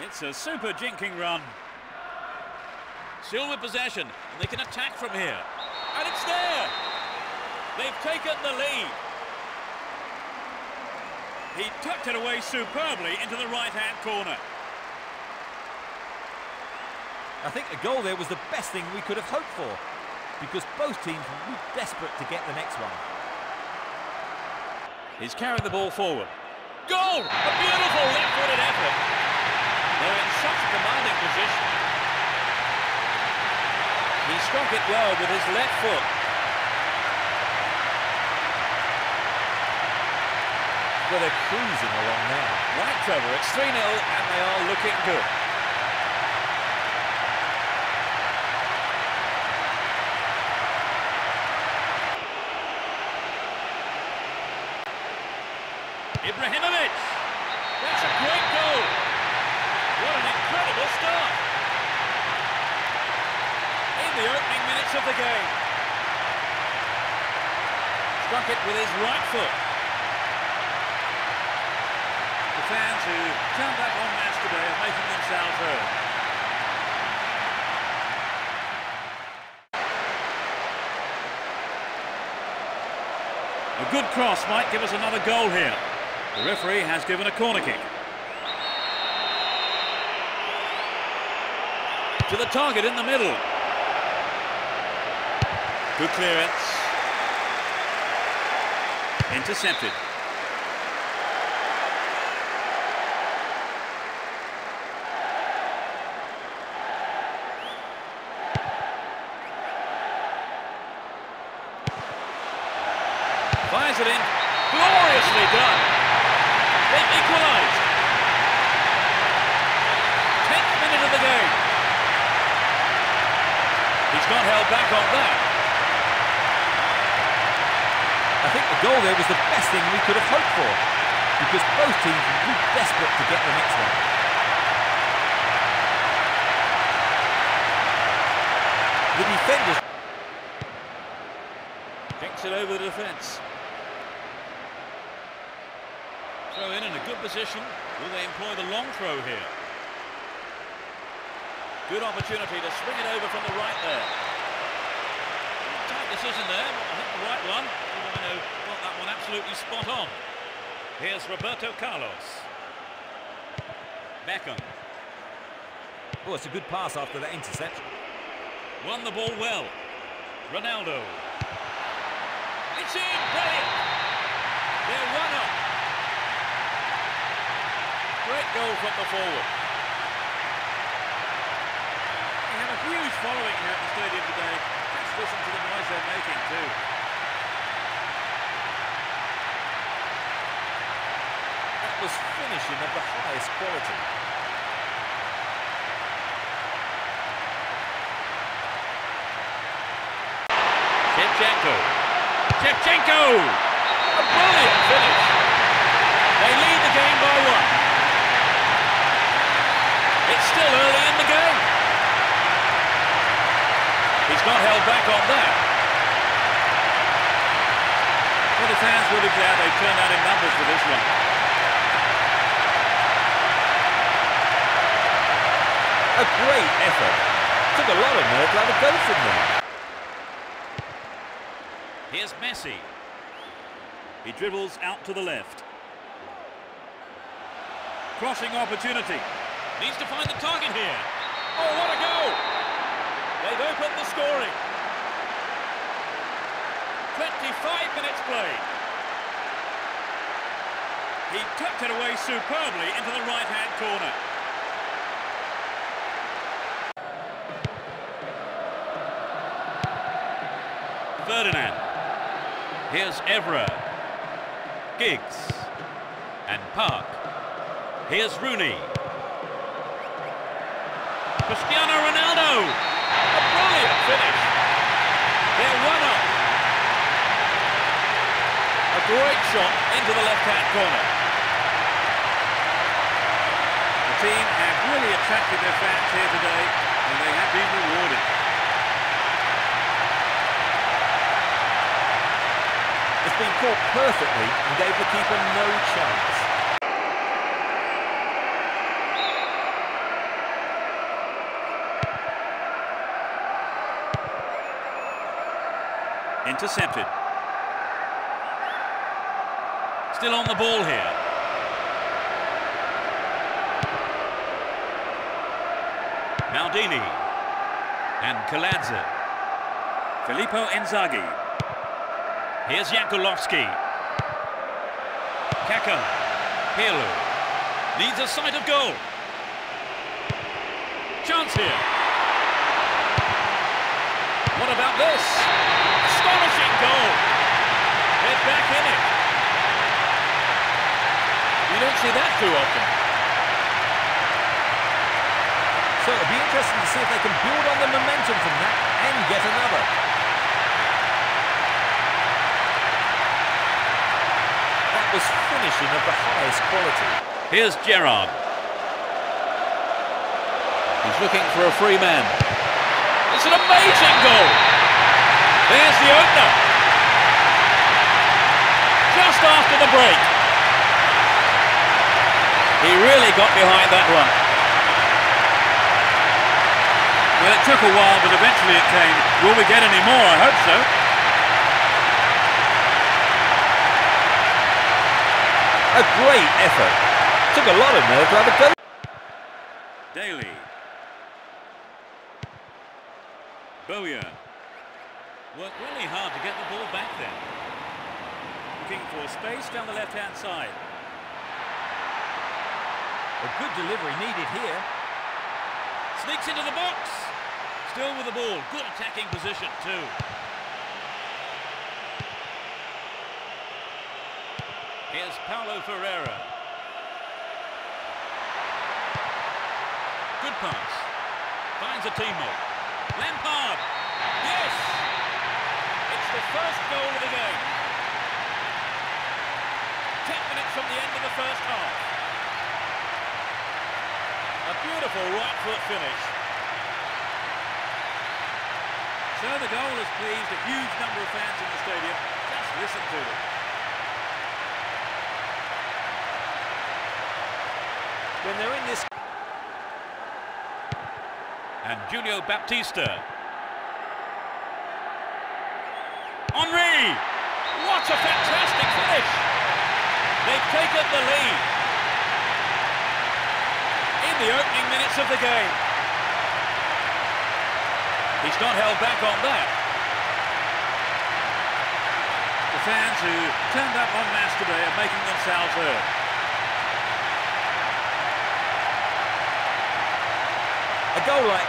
It's a super jinking run. Still with possession, and they can attack from here. And it's there! They've taken the lead. He tucked it away superbly into the right-hand corner. I think the goal there was the best thing we could have hoped for because both teams were desperate to get the next one. He's carrying the ball forward. Goal! A beautiful left-footed effort. They're in such a commanding position. He struck it well with his left foot. Well, they're cruising along now. Right, Trevor, it's 3-0 and they are looking good. Ibrahimovic! That's a great goal! What an incredible start! In the opening minutes of the game. Struck it with his right foot. The fans who turned up on match today are making themselves heard. A good cross might give us another goal here. The referee has given a corner kick. To the target in the middle. Good clearance. Intercepted. Fires it in. Gloriously done. They've equalised. Tenth minute of the game. He's not held back on that. I think the goal there was the best thing we could have hoped for because both teams were desperate to get the next one. The defenders... Kicks it over the defence. Throw in in a good position. Will they employ the long throw here? Good opportunity to swing it over from the right there. Tight decision there, but I think the right one. Firmino got that one absolutely spot on. Here's Roberto Carlos. Beckham. Oh, it's a good pass after that interception. Won the ball well. Ronaldo. It's in! Brilliant! They're one up. Great goal from the forward. They have a huge following here at the stadium today. Let's listen to the noise they're making too. Was finishing of the highest quality. Shevchenko. Shevchenko! A brilliant finish. They lead the game by one. It's still early in the game. He's not held back on that. Well, the fans will be glad they turned out in numbers for this one. A great effort. Took a lot of nerve to have a go from there. Here's Messi. He dribbles out to the left. Crossing opportunity. Needs to find the target here. Oh, what a goal! They've opened the scoring. 25 minutes played. He tucked it away superbly into the right-hand corner. Ferdinand. Here's Evra. Giggs. And Park. Here's Rooney. Cristiano Ronaldo. A brilliant finish. They're one up. A great shot into the left-hand corner. The team have really attracted their fans here today, and they have been rewarded. been caught perfectly and gave the keeper no chance. Intercepted. Still on the ball here. Maldini. And Kaladze. Filippo Inzaghi Here's Jankulovski. Kaka. Pirlo. Needs a sight of goal. Chance here. What about this? Astonishing goal. They're back in it. You don't see that too often. So it'll be interesting to see if they can build on the momentum from that and get another. Was finishing of the highest quality. Here's Gerrard. He's looking for a free man. It's an amazing goal. There's the opener. Just after the break. He really got behind that one. Well, it took a while, but eventually it came. Will we get any more? I hope so. A great effort. Took a lot of nerve to have a go. Dailly. Bowyer. Worked really hard to get the ball back there. Looking for space down the left-hand side. A good delivery needed here. Sneaks into the box. Still with the ball. Good attacking position too. Here's Paulo Ferreira. Good pass. Finds a teammate. Lampard. Yes! It's the first goal of the game. Ten minutes from the end of the first half. A beautiful right foot finish. So the goal has pleased a huge number of fans in the stadium. Just listen to them. When they're in this... And Julio Baptista. Henry! What a fantastic finish! They've taken the lead in the opening minutes of the game. He's not held back on that. The fans who turned up en masse today are making themselves heard. Goal like